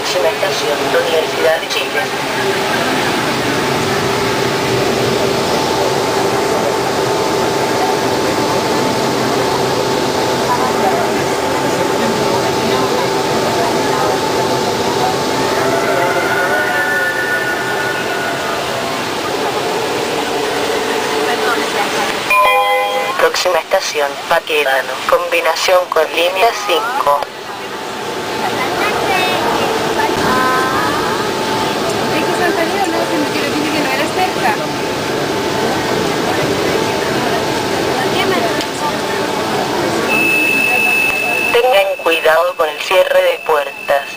Próxima estación, Universidad de Chile. Próxima estación, Paquedano. Combinación con línea 5. Con el cierre de puertas.